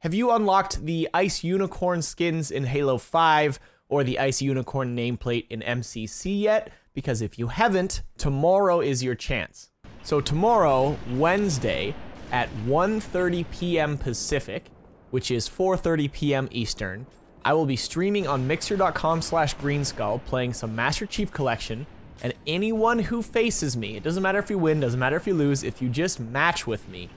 Have you unlocked the Ice Unicorn skins in Halo 5 or the Ice Unicorn nameplate in MCC yet? Because if you haven't, tomorrow is your chance. So tomorrow, Wednesday, at 1:30 p.m. Pacific, which is 4:30 p.m. Eastern, I will be streaming on mixer.com slash greenskull playing some Master Chief Collection, and anyone who faces me, it doesn't matter if you win, doesn't matter if you lose, if you just match with me,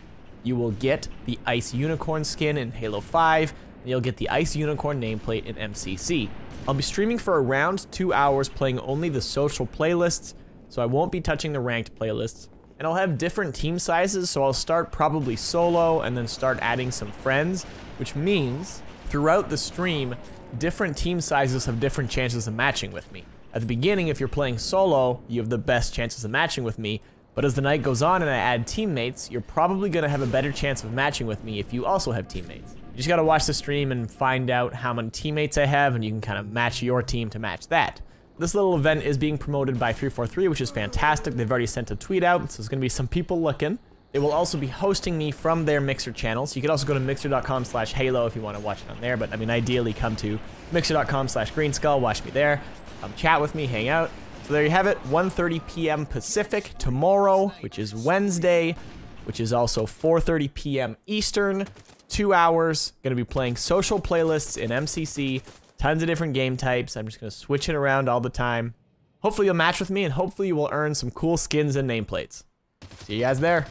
you will get the Ice Unicorn skin in Halo 5, and you'll get the Ice Unicorn nameplate in MCC. I'll be streaming for around two hours playing only the social playlists, so I won't be touching the ranked playlists. And I'll have different team sizes, so I'll start probably solo and then start adding some friends, which means throughout the stream, different team sizes have different chances of matching with me. At the beginning, if you're playing solo, you have the best chances of matching with me, but as the night goes on and I add teammates, you're probably going to have a better chance of matching with me if you also have teammates. You just got to watch the stream and find out how many teammates I have, and you can kind of match your team to match that. This little event is being promoted by 343, which is fantastic. They've already sent a tweet out, so there's going to be some people looking. They will also be hosting me from their Mixer channel, so you can also go to mixer.com slash halo if you want to watch it on there, but I mean, ideally come to mixer.com slash greenskull, watch me there, come chat with me, hang out. So there you have it, 1.30 p.m. Pacific tomorrow, which is Wednesday, which is also 4.30 p.m. Eastern, two hours. To be playing social playlists in MCC, tons of different game types. I'm just to switch it around all the time. Hopefully you'll match with me, and hopefully you will earn some cool skins and nameplates. See you guys there.